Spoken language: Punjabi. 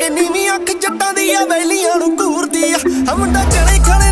ਲਾ ਕੇ ਨੀਵੀਂ ਅੱਖ ਜੱਟਾਂ ਦੀ ਆ ਵੈਲੀਆਂ ਨੂੰ ਘੂਰਦੀ ਆ। ਮੁੰਡਾ ਚਲੇ ਖਲੇ